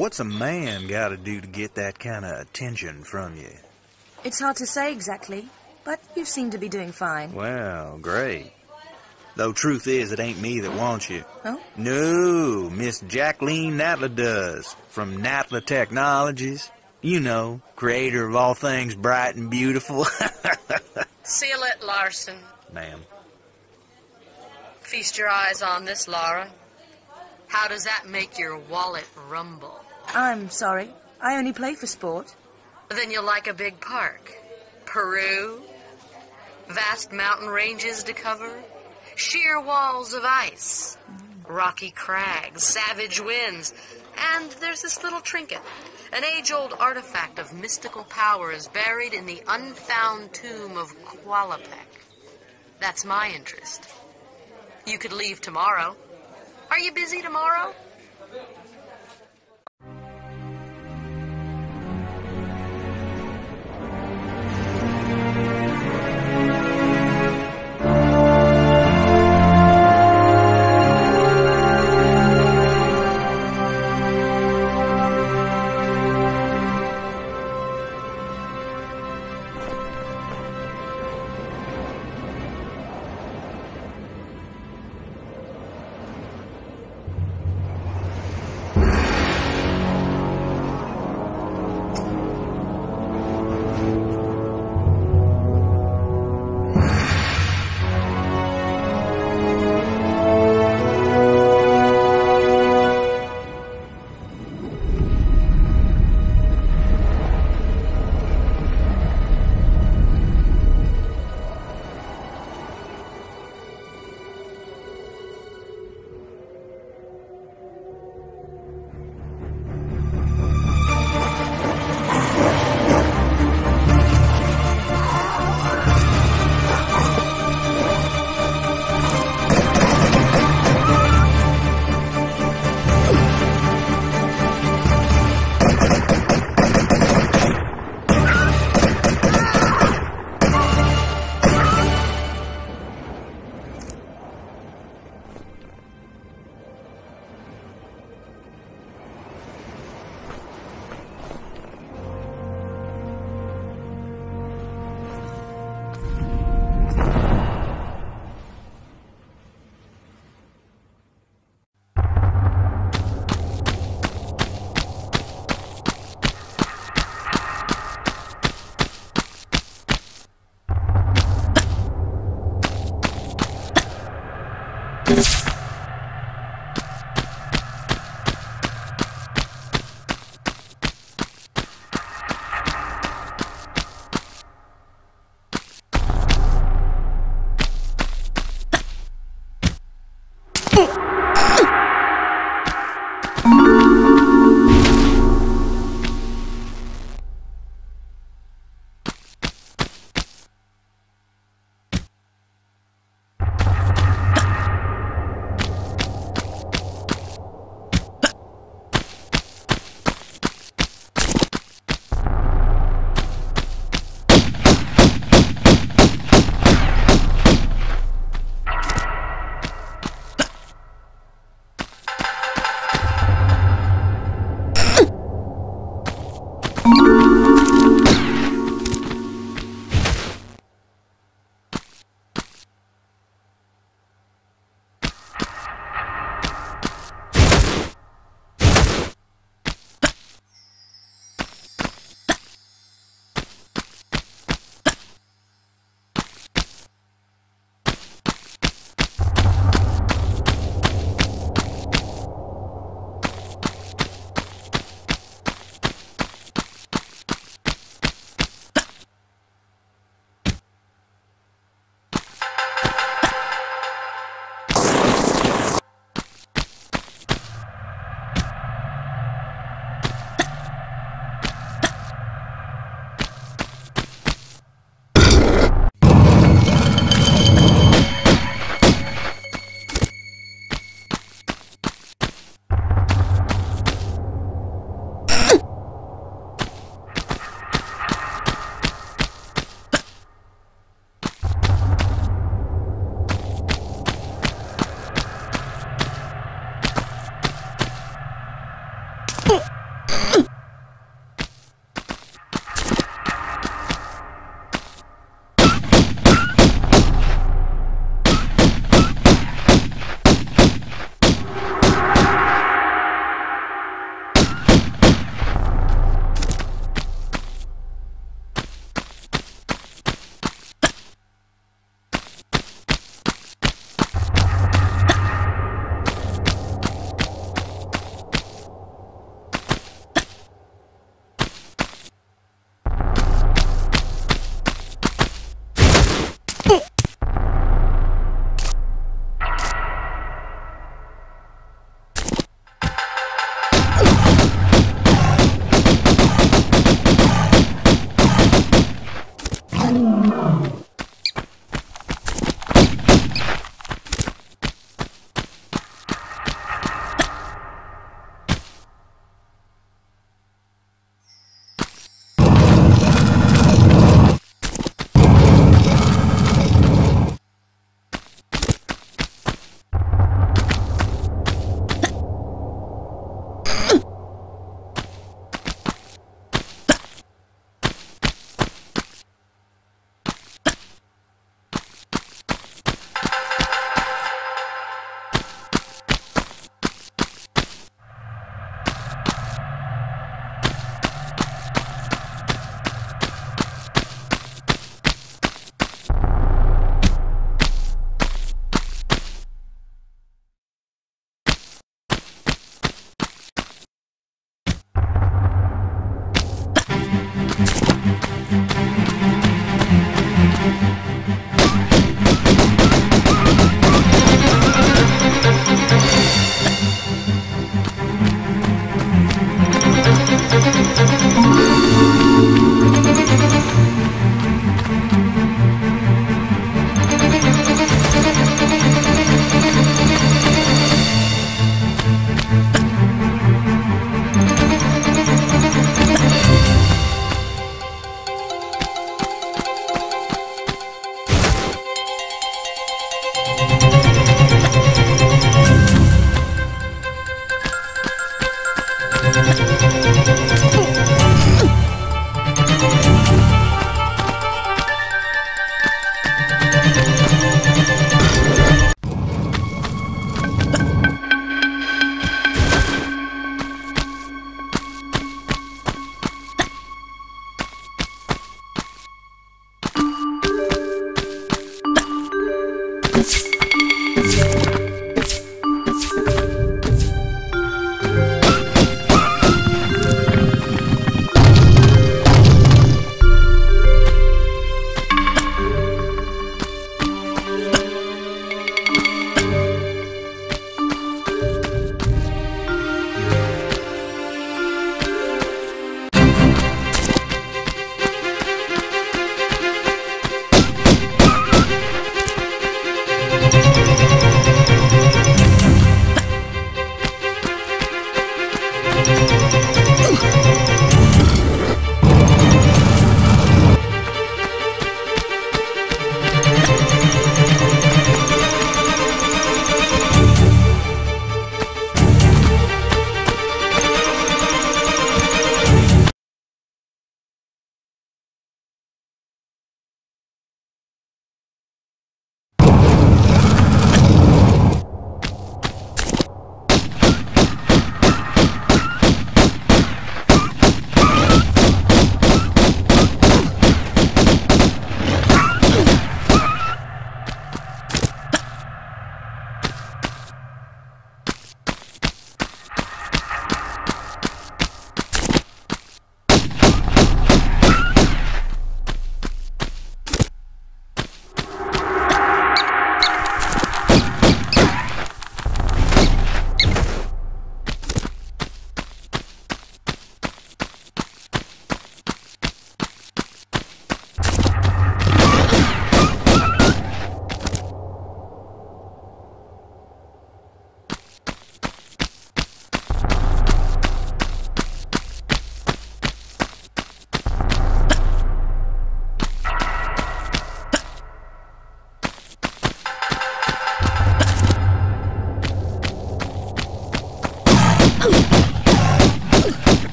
What's a man gotta do to get that kind of attention from you? It's hard to say exactly, but you seem to be doing fine. Well, great. Though truth is, it ain't me that wants you. Oh? No, Miss Jacqueline Natla does, from Natla Technologies. You know, creator of all things bright and beautiful. Seal it, Larson. Ma'am. Feast your eyes on this, Lara. How does that make your wallet rumble? I'm sorry. I only play for sport. Then you'll like a big park. Peru, vast mountain ranges to cover, sheer walls of ice, rocky crags, savage winds, and there's this little trinket, an age old artifact of mystical powers buried in the unfound tomb of Qualopec. That's my interest. You could leave tomorrow. Are you busy tomorrow?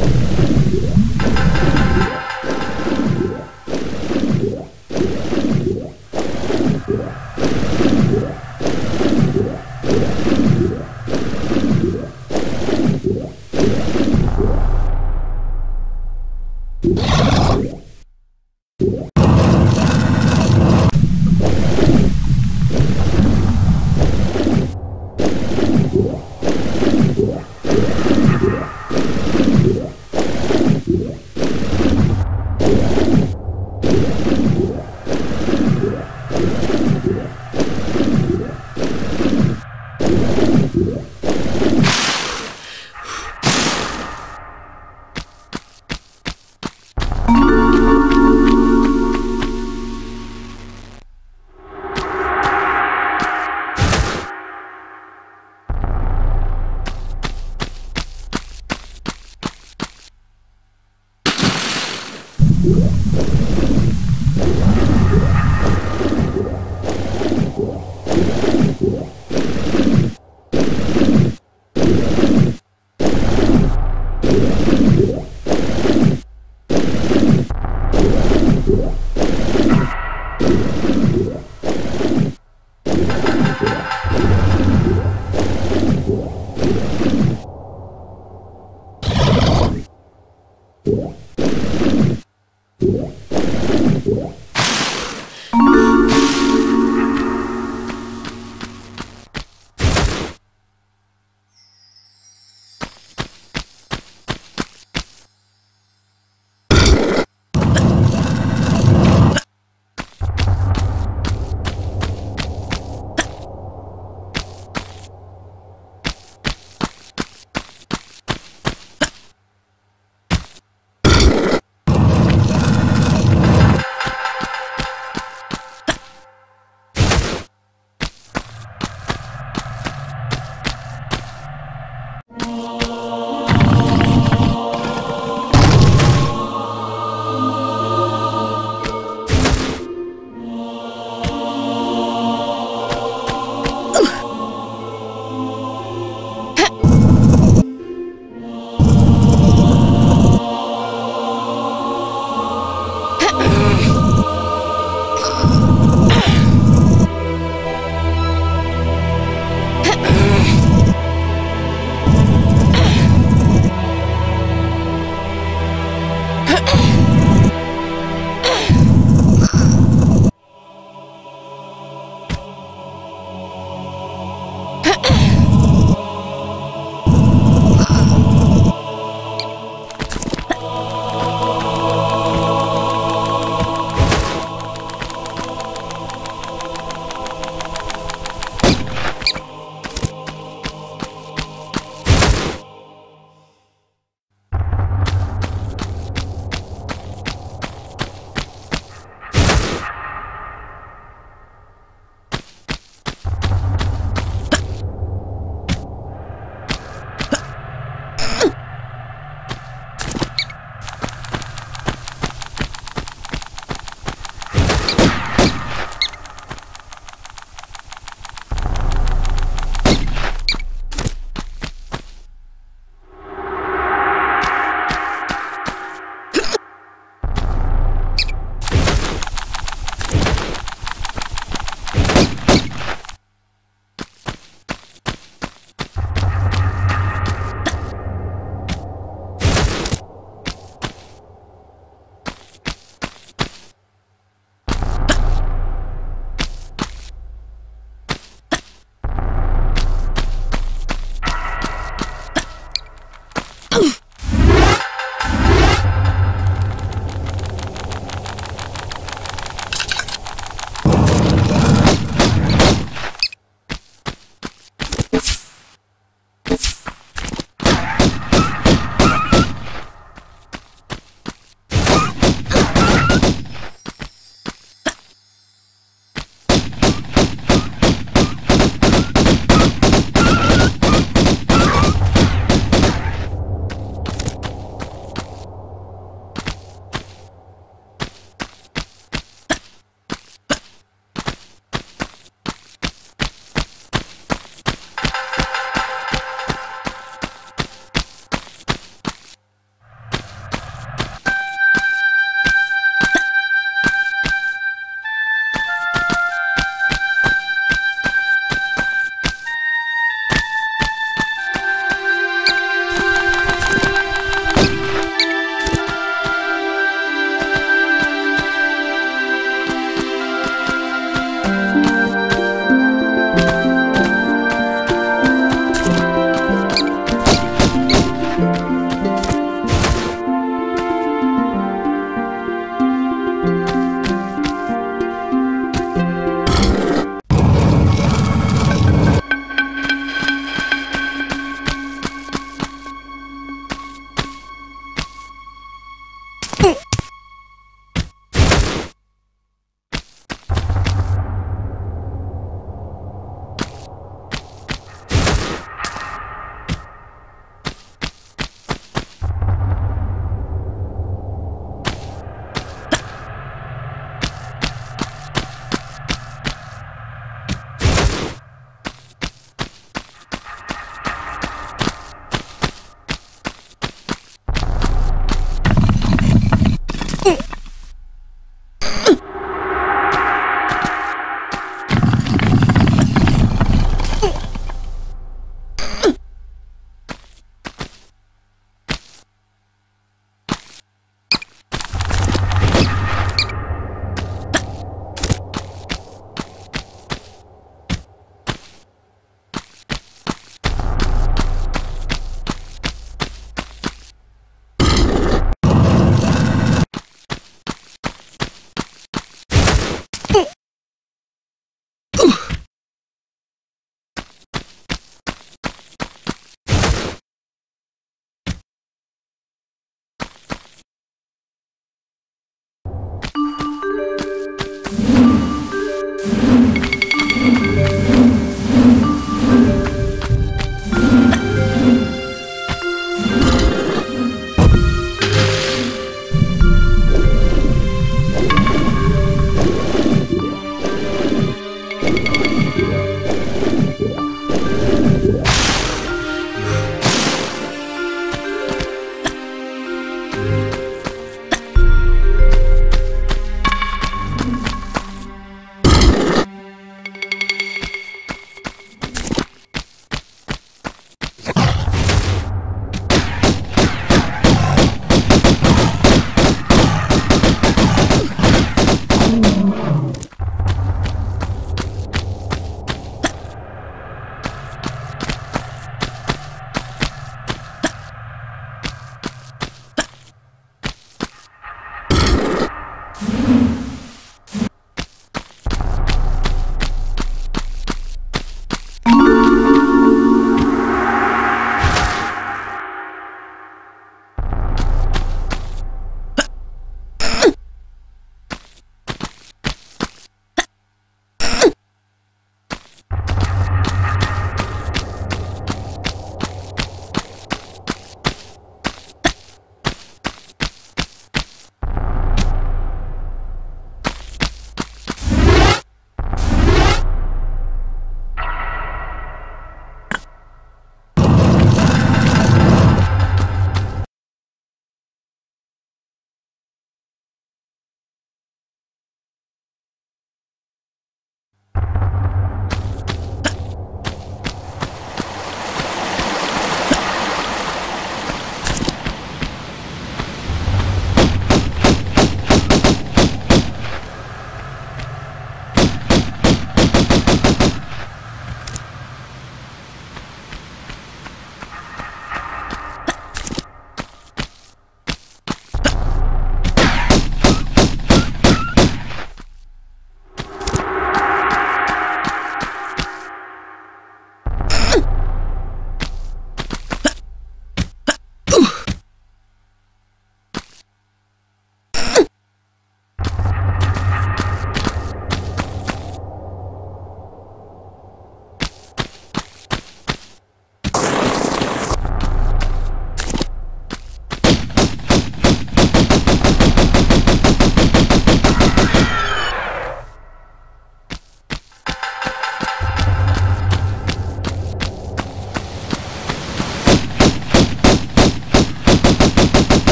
you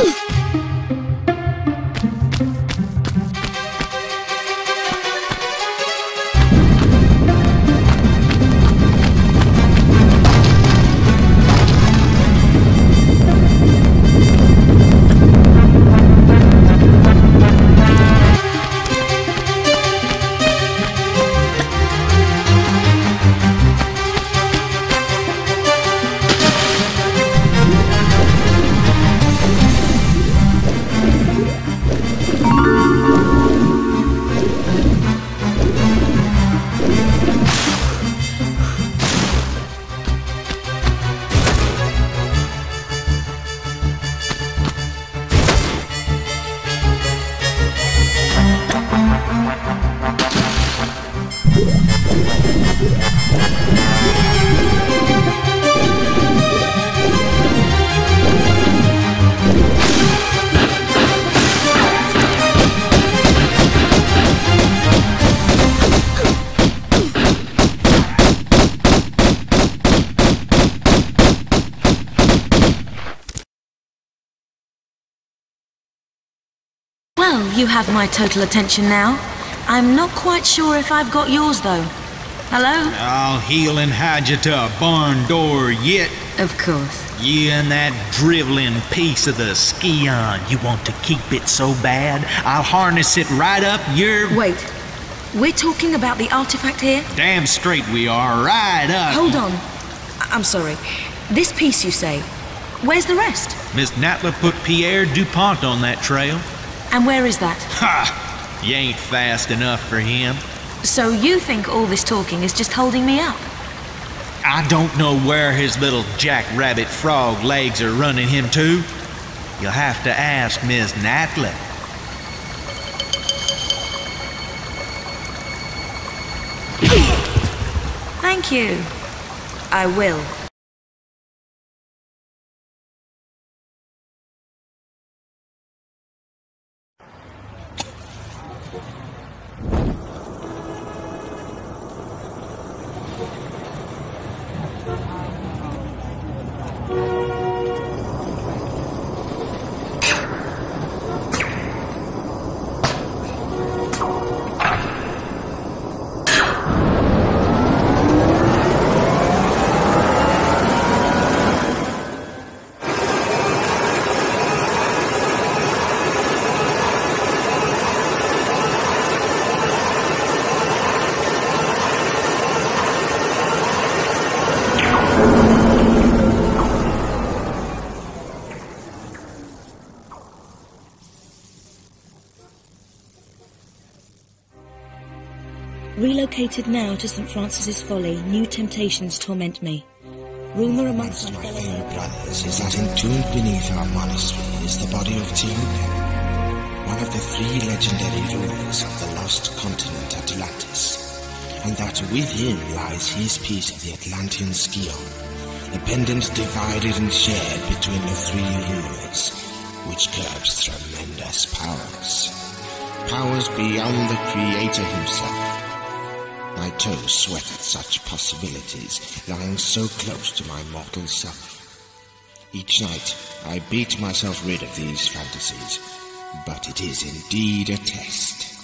あ! Have my total attention now. I'm not quite sure if I've got yours, though. Hello? I'll heal and hide you to a barn door yet. Of course. You and that driveling piece of the Scion. You want to keep it so bad? I'll harness it right up your. Wait. We're talking about the artifact here? Damn straight we are. Right up. Hold on. I- I'm sorry. This piece, you say. Where's the rest? Miss Natla put Pierre DuPont on that trail. And where is that? Ha! You ain't fast enough for him. So you think all this talking is just holding me up? I don't know where his little jackrabbit frog legs are running him to. You'll have to ask Miss Natla. Thank you. I will. Now to St. Francis's Folly, new temptations torment me. Rumour amongst my fellow brothers is that entombed beneath our monastery is the body of Tihocan, one of the three legendary rulers of the lost continent Atlantis, and that with him lies his piece of the Atlantean Scion, a pendant divided and shared between the three rulers, which curbs tremendous powers. Powers beyond the Creator himself. My sweat at such possibilities, lying so close to my mortal self. Each night, I beat myself rid of these fantasies, but it is indeed a test.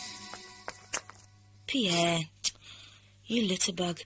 Pierre, you litterbug.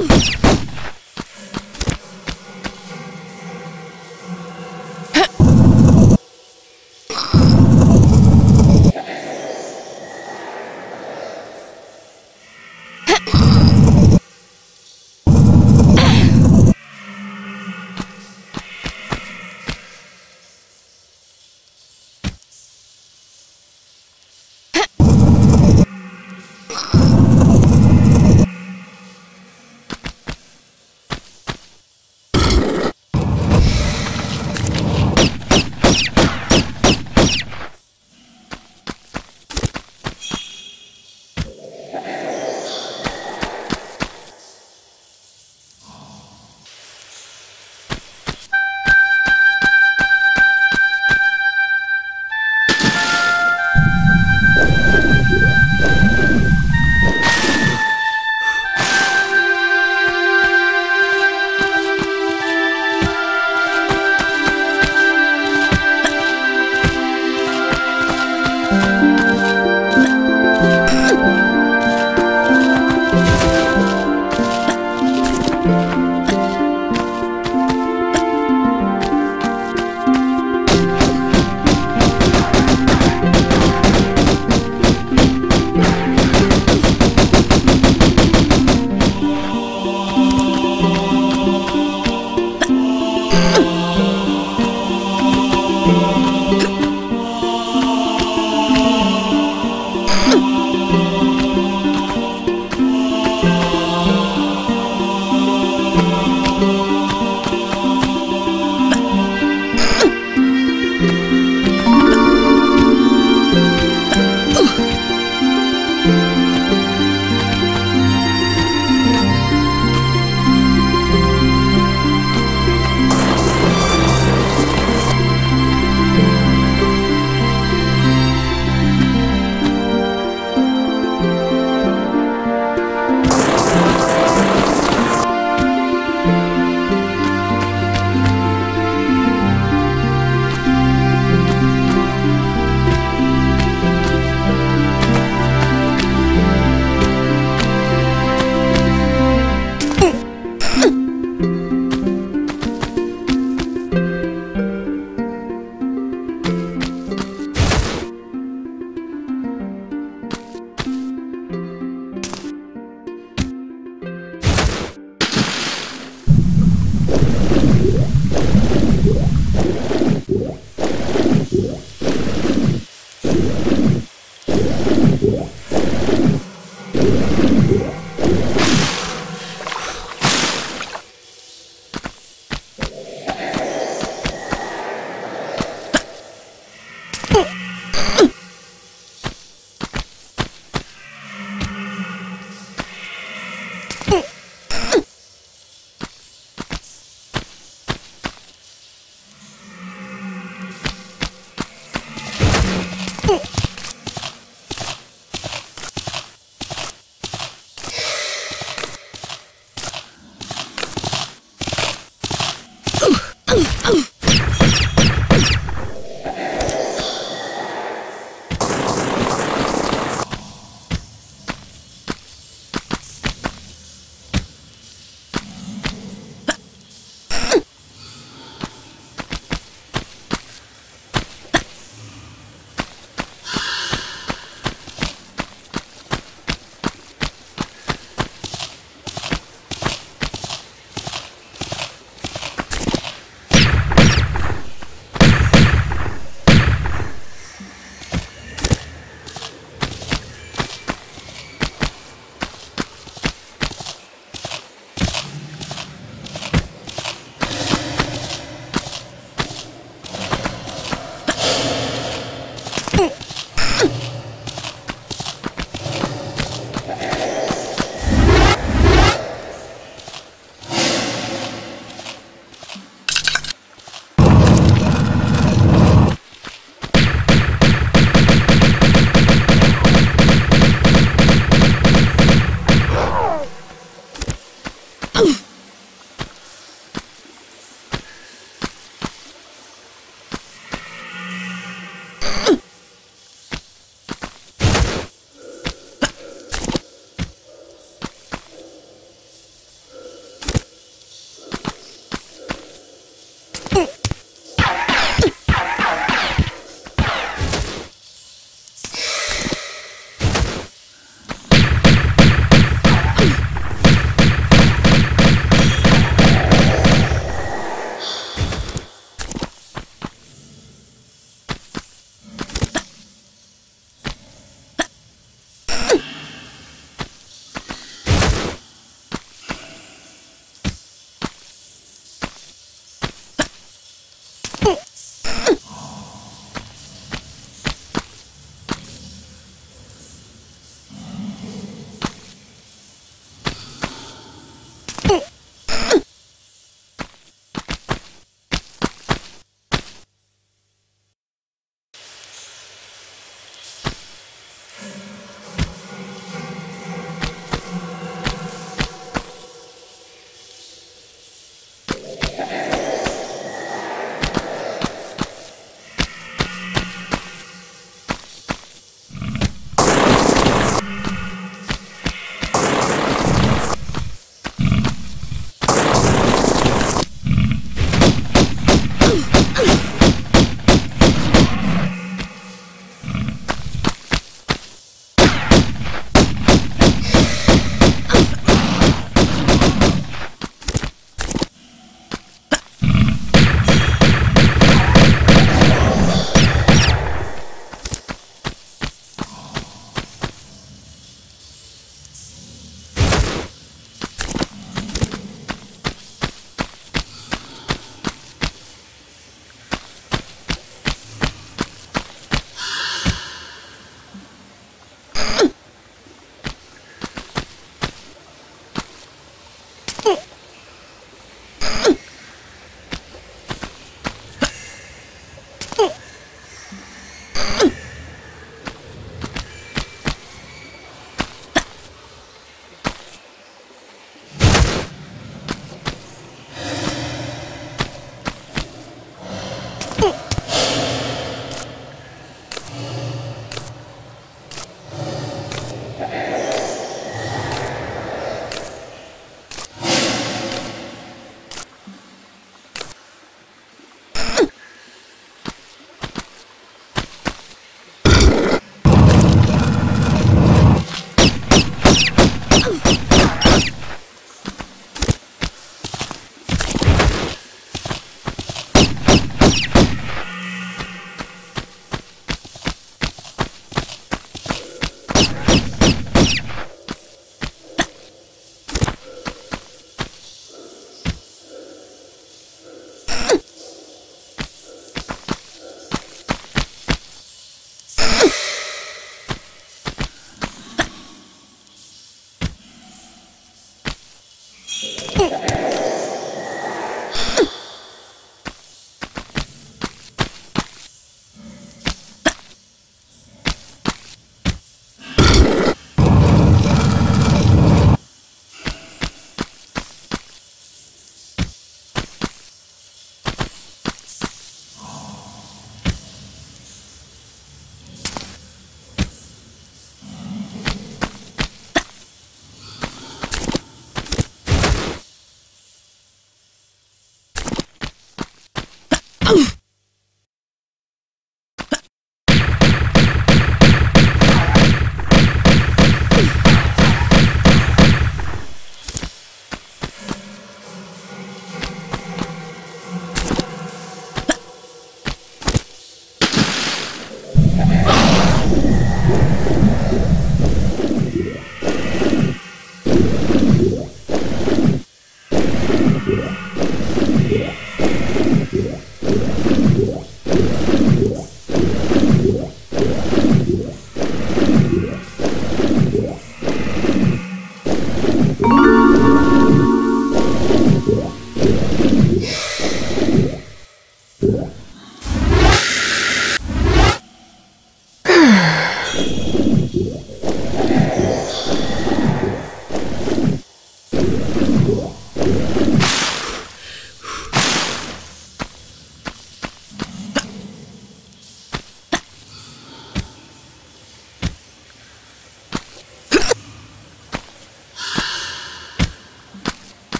Oh!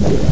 Yeah.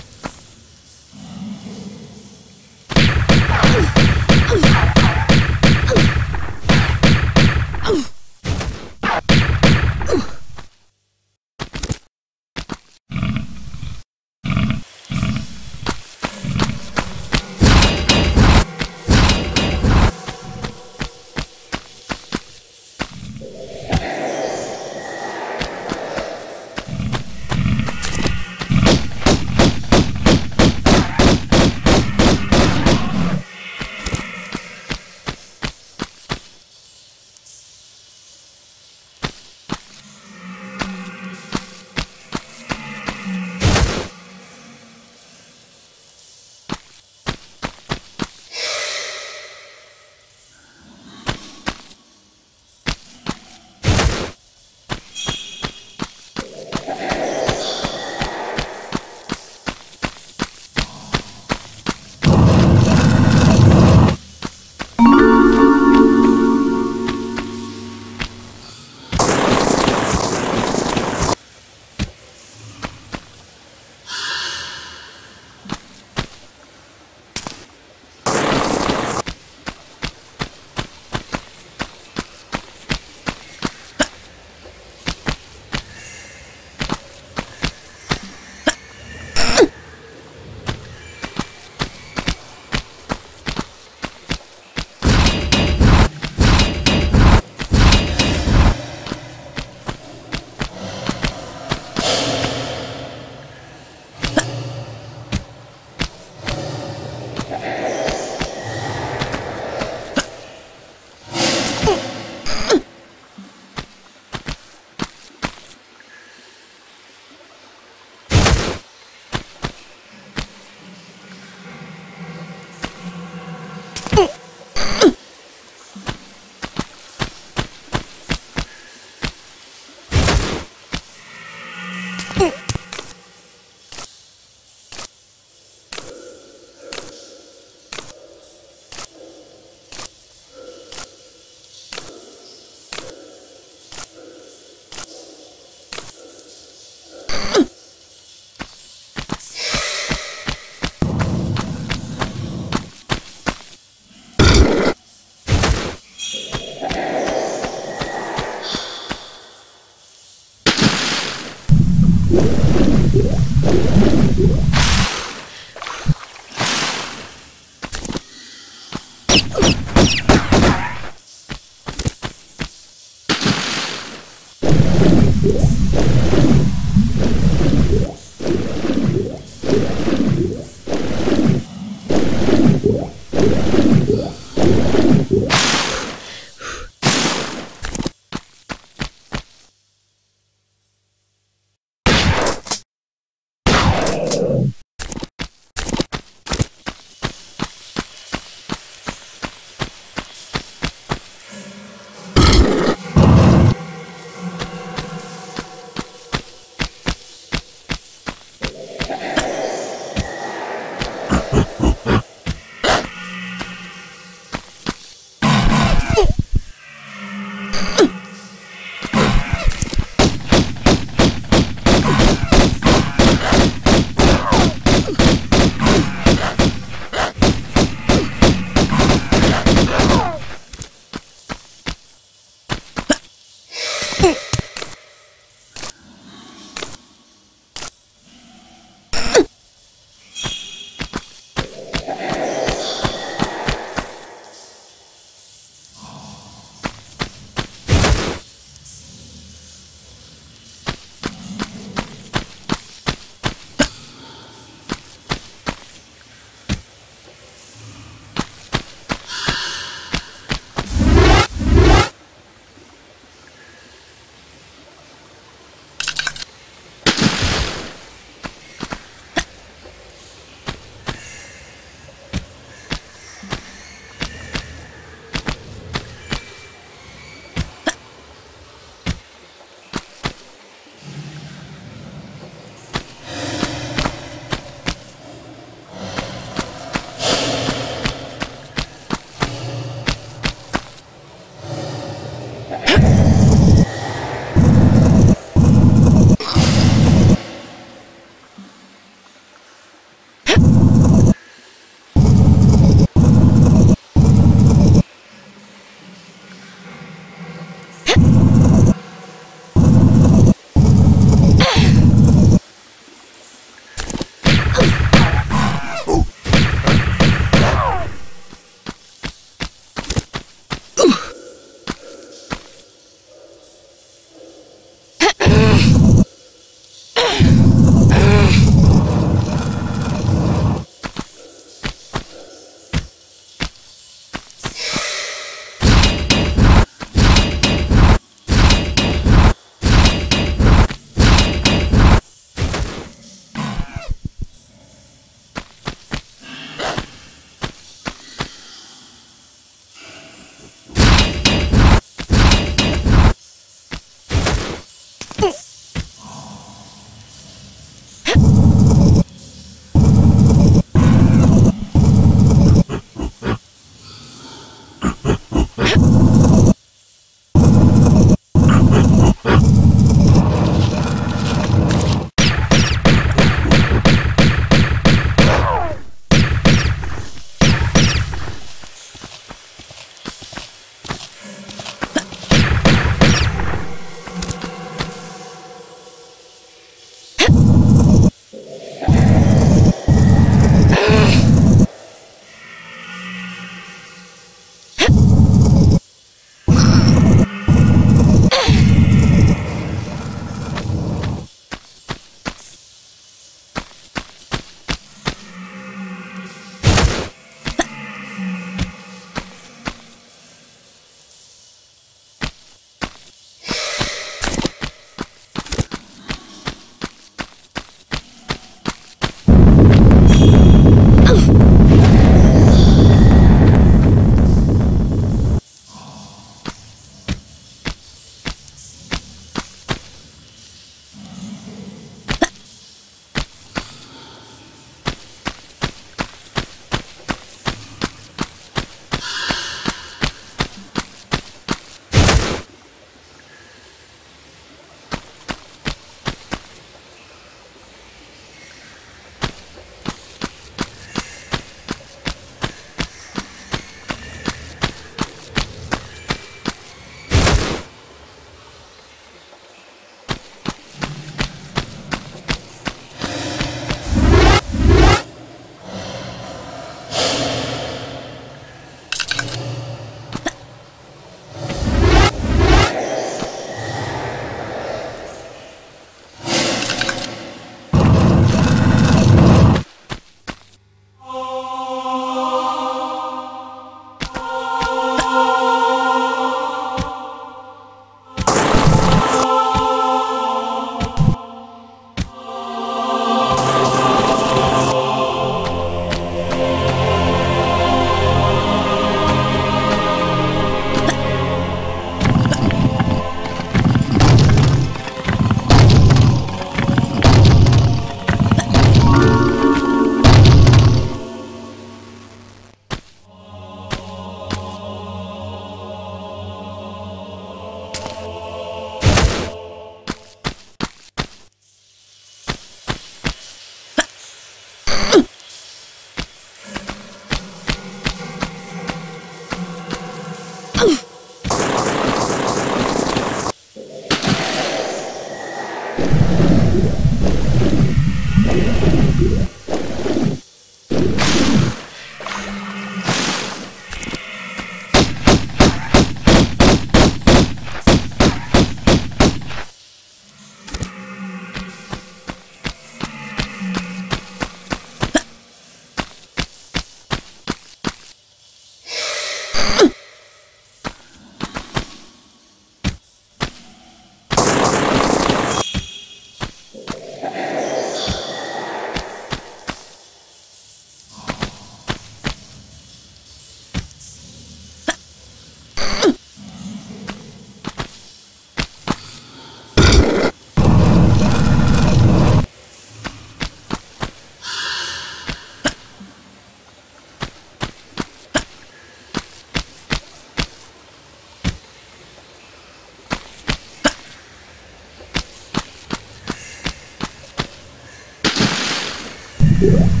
A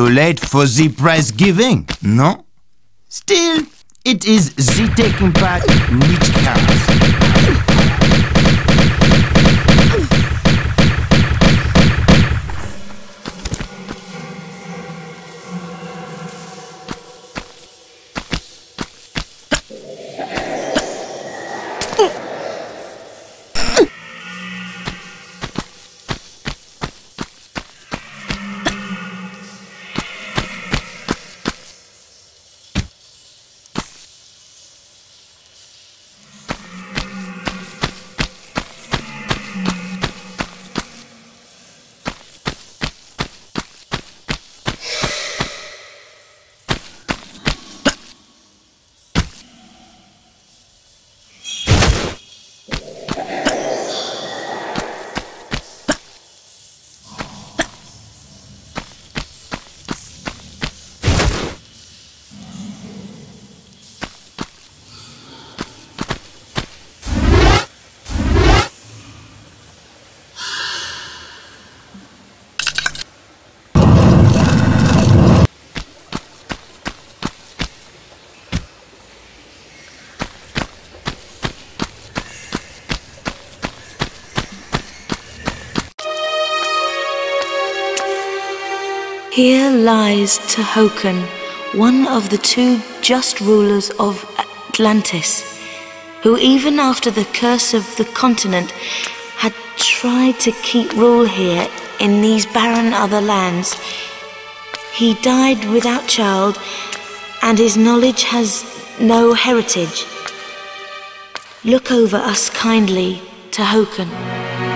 little late for the prize giving, no? Still, it is the taking part which counts. Lies Tihocan, one of the two just rulers of Atlantis, who even after the curse of the continent had tried to keep rule here in these barren other lands. He died without child, and his knowledge has no heritage. Look over us kindly, Tihocan.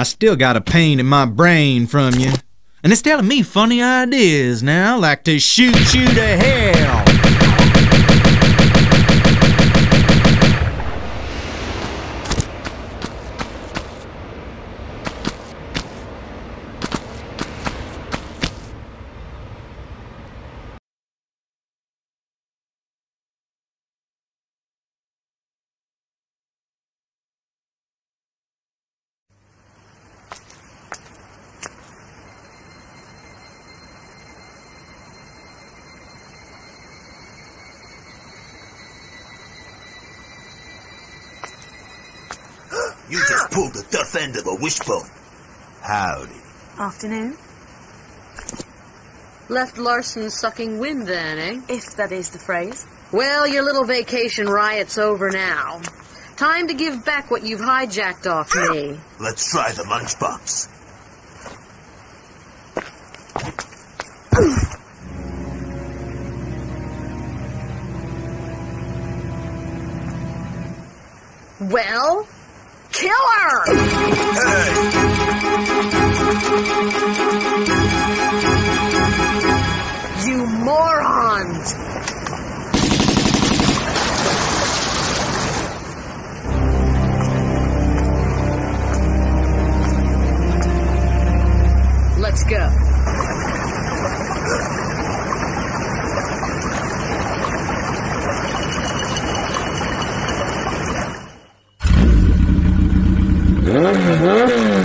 I still got a pain in my brain from you. And it's telling me funny ideas now, like to shoot you to hell. Wishbone. Howdy. Afternoon. Left Larson sucking wind then, eh? If that is the phrase. Well, your little vacation riot's over now. Time to give back what you've hijacked off me. Let's try the lunchbox. well, killer! Go. What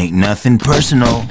Ain't nothing personal.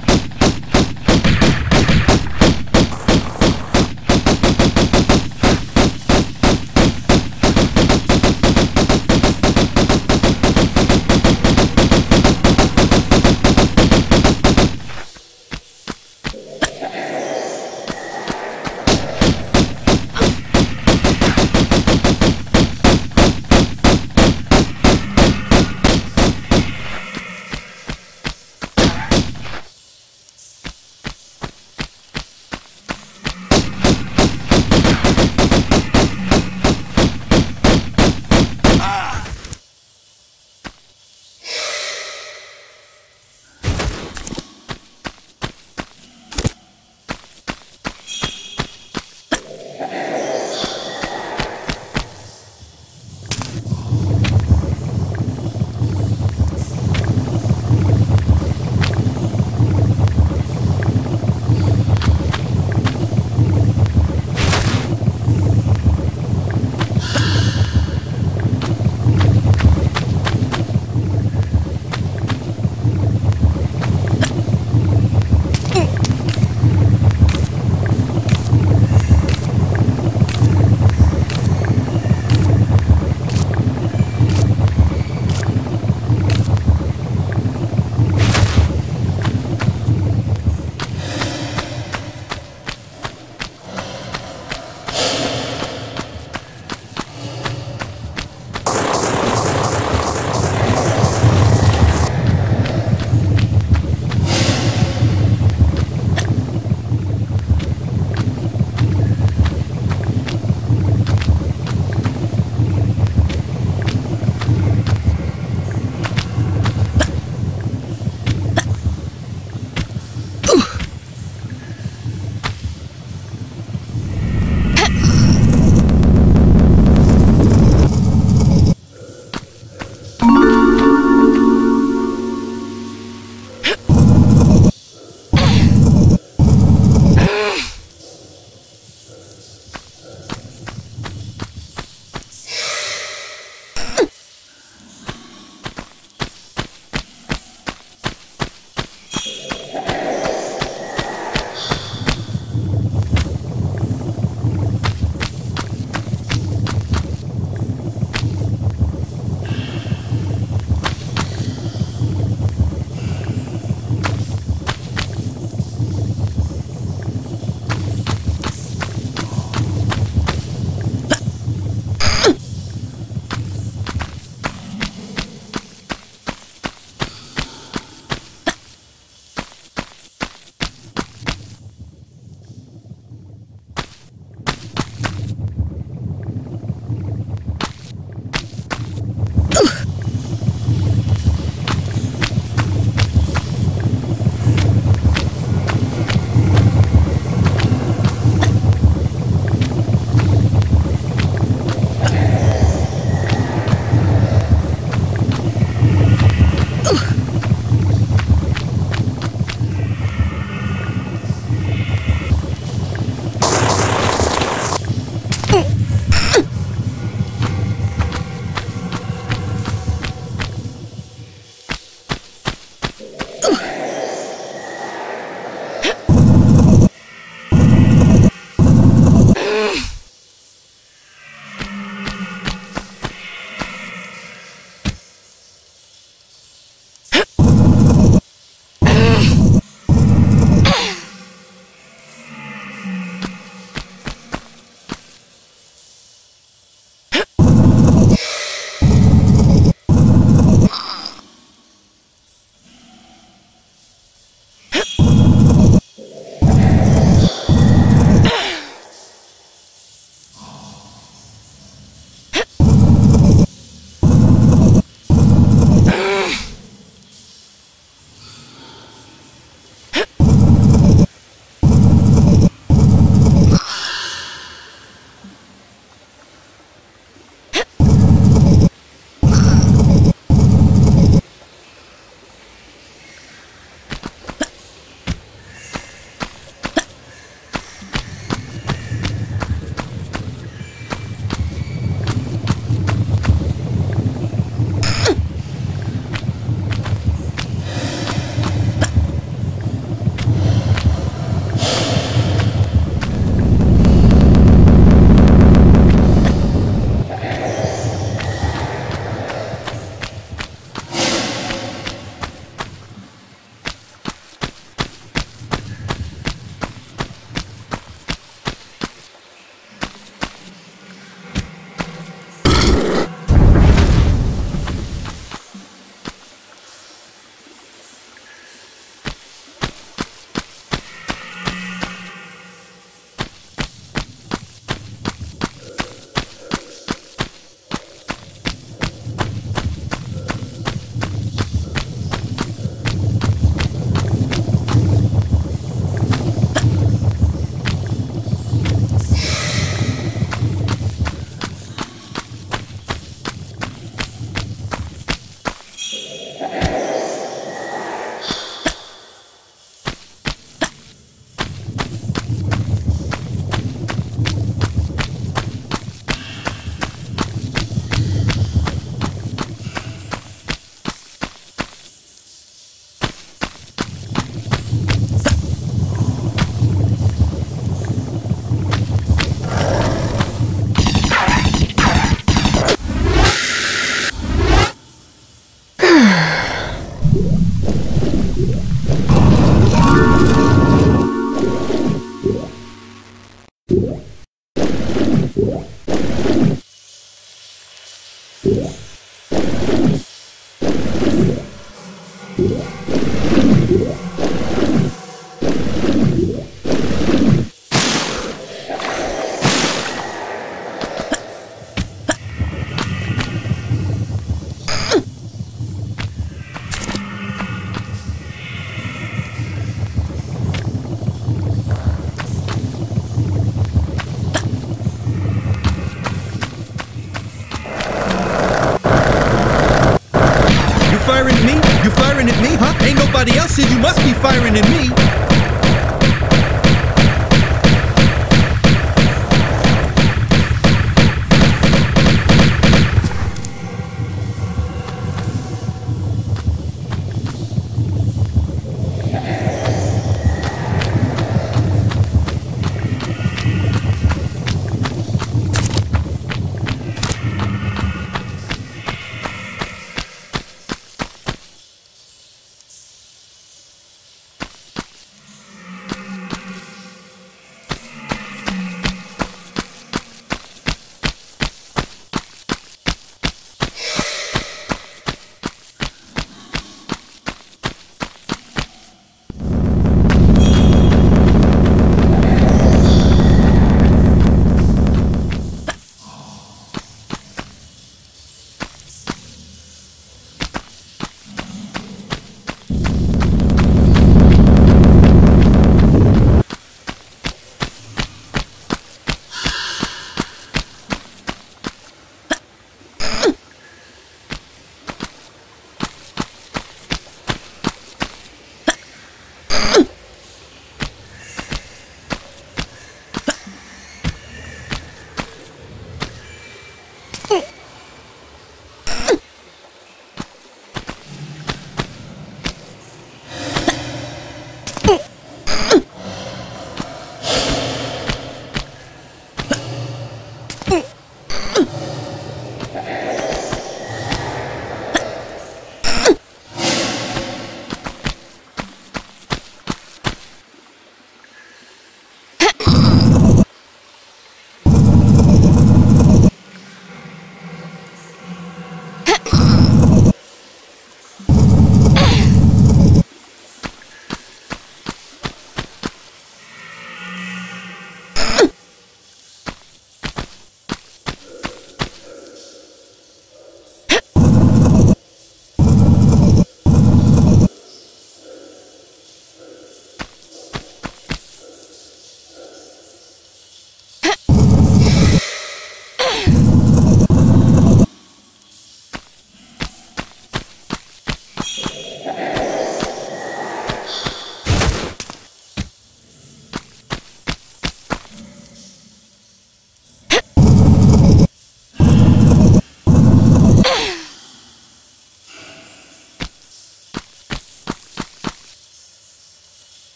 everybody else said you must be firing at me.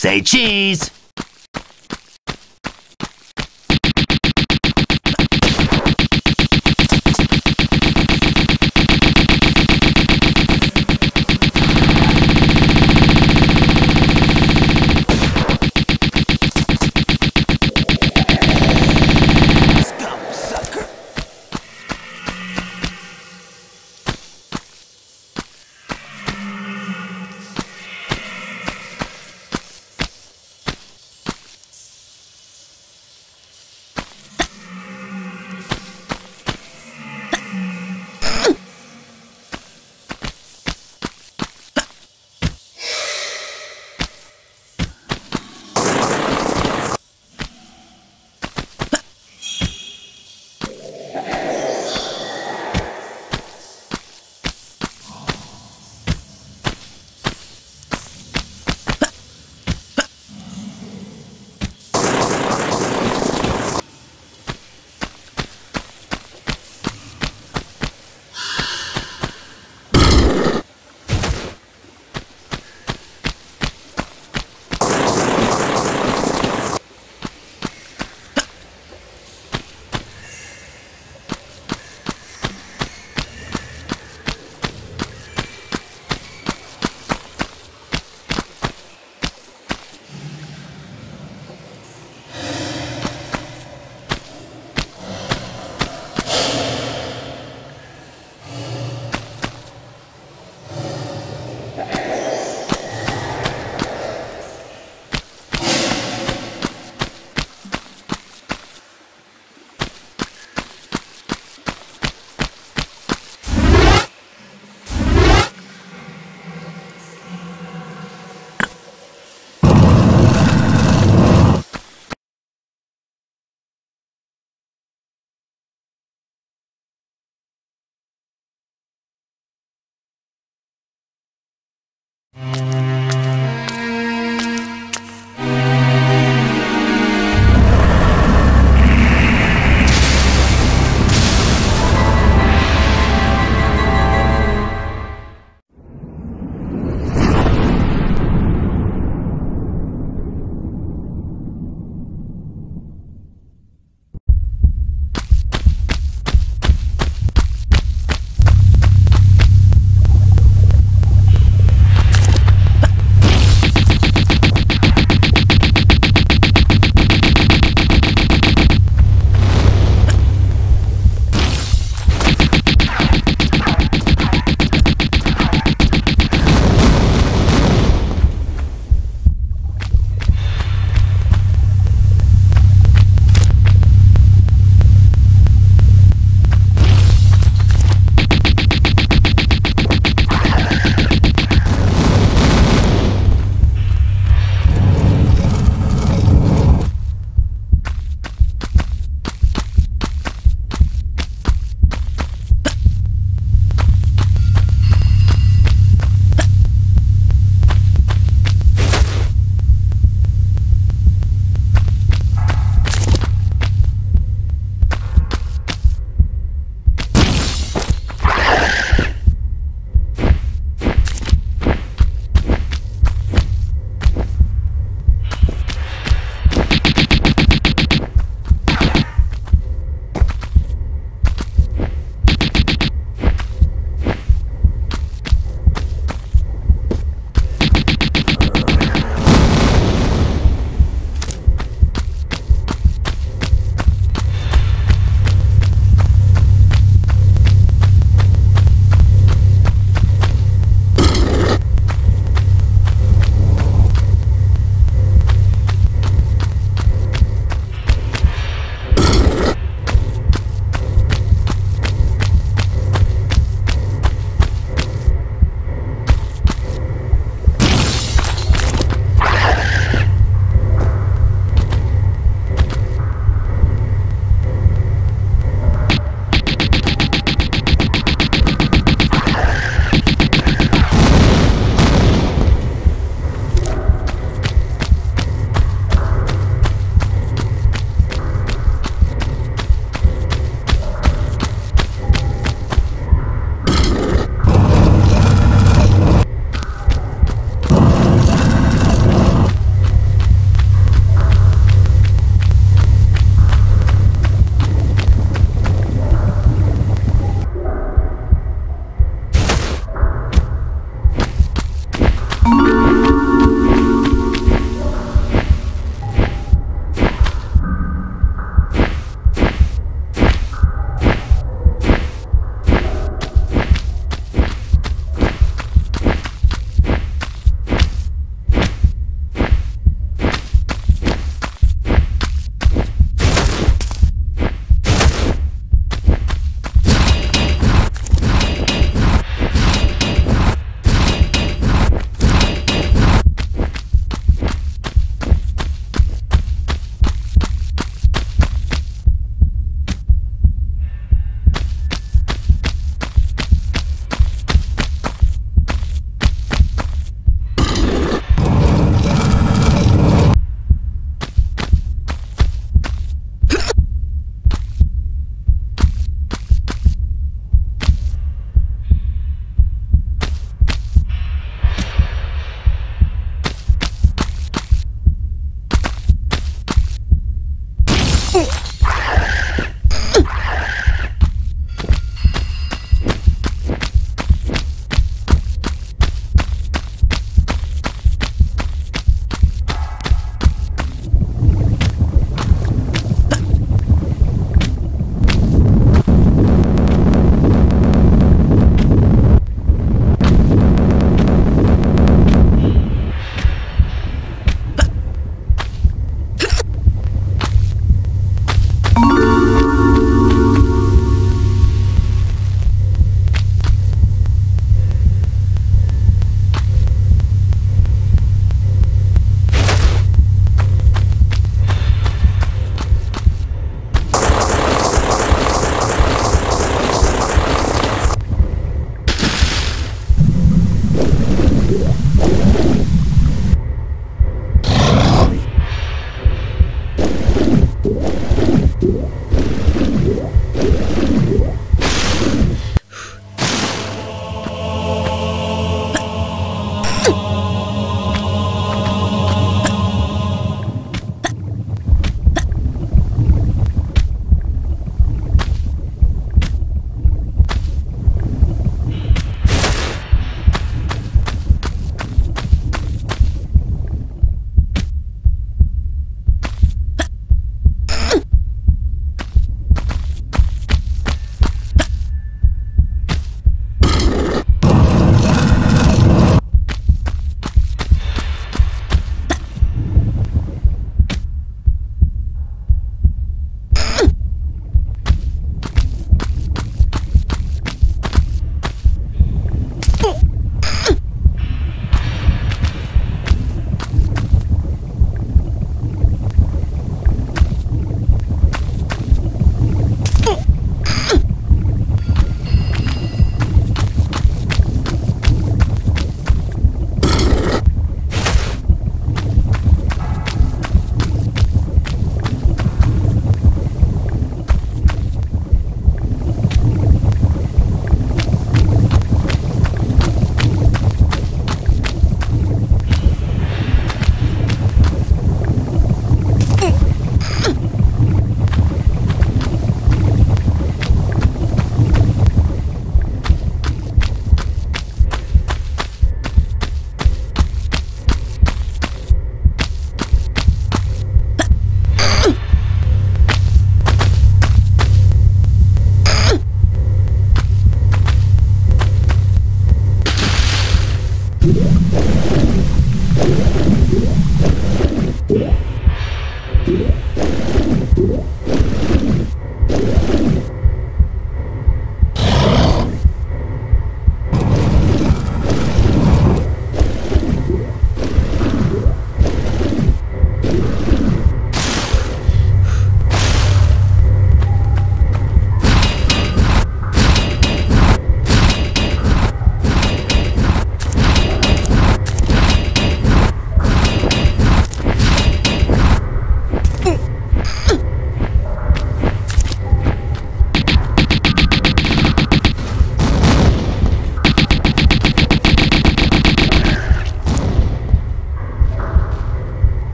Say cheese!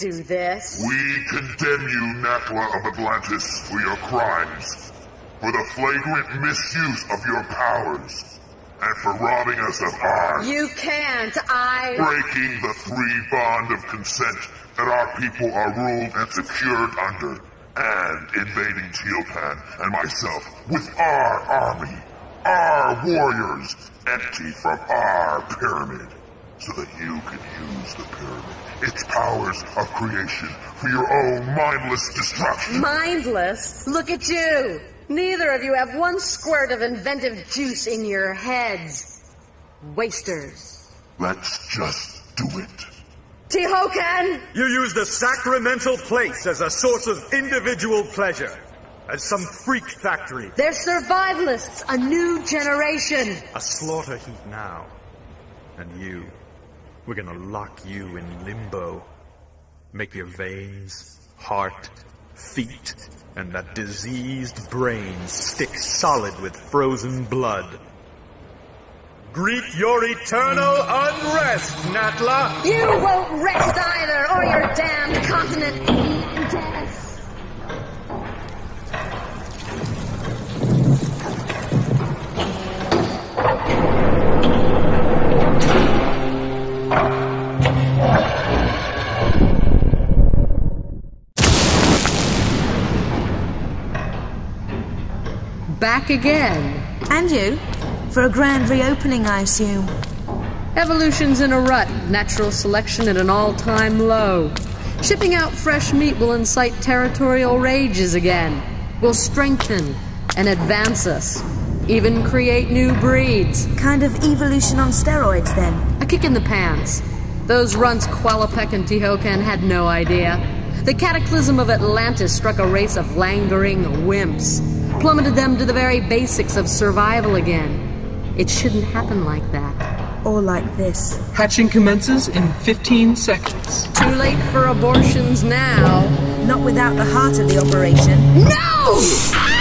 Do this. We condemn you, Natla of Atlantis, for your crimes, for the flagrant misuse of your powers, and for robbing us of ours. You can't. I. Breaking the free bond of consent that our people are ruled and secured under, and invading Tihocan and myself with our army, our warriors, empty from our pyramid, so that you can use the pyramid, its powers of creation, for your own mindless destruction. Mindless? Look at you! Neither of you have one squirt of inventive juice in your heads. Wasters. Let's just do it. Tihocan! You use the sacramental place as a source of individual pleasure. As some freak factory. They're survivalists, a new generation. A slaughter heap now. And you. We're gonna lock you in limbo. Make your veins, heart, feet, and that diseased brain stick solid with frozen blood. Greet your eternal unrest, Natla! You won't rest either, or your damned continent. Back again. And you? For a grand reopening, I assume. Evolution's in a rut, natural selection at an all time low. Shipping out fresh meat will incite territorial rages again, will strengthen and advance us, even create new breeds. Kind of evolution on steroids, then. A kick in the pants. Those runts Qualopec and Tihocan had no idea. The cataclysm of Atlantis struck a race of languoring wimps, plummeted them to the very basics of survival again. It shouldn't happen like that. Or like this. Hatching commences in 15 seconds. Too late for abortions now. Not without the heart of the operation. No!